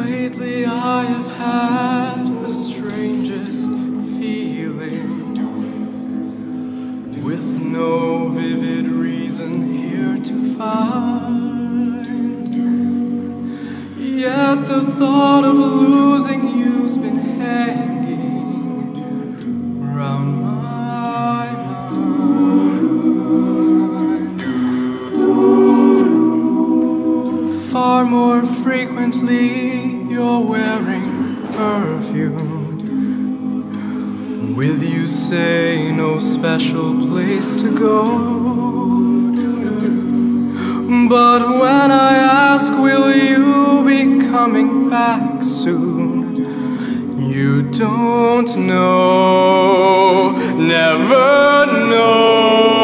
lately I have had the strangest feeling with no vivid reason here to find. Yet the thought of losing you's been hanging round my far more frequently you're wearing perfume. With you say no special place to go. But when I ask, will you be coming back soon? You don't know, never know.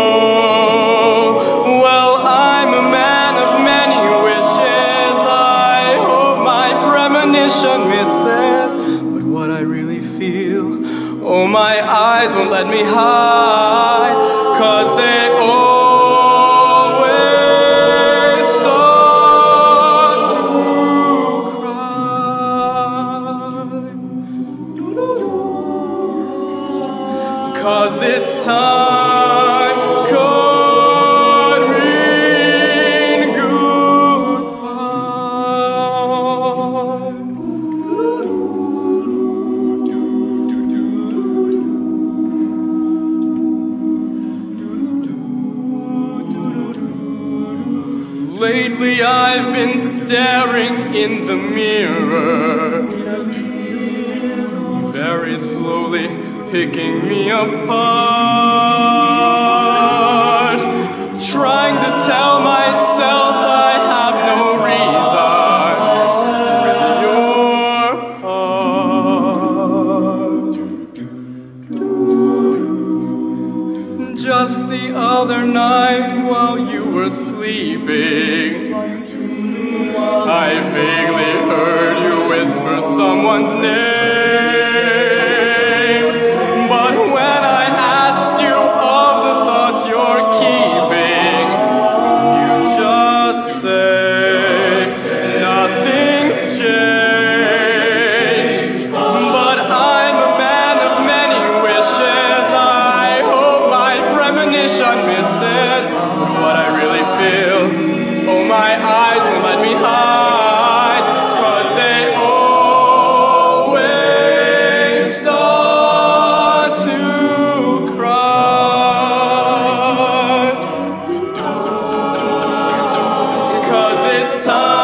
Oh, my eyes won't let me hide. Cause they always start to cry. Cause this time Lately I've been staring in the mirror, very slowly picking me apart, other night while you were sleeping, I vaguely heard you whisper someone's name. time.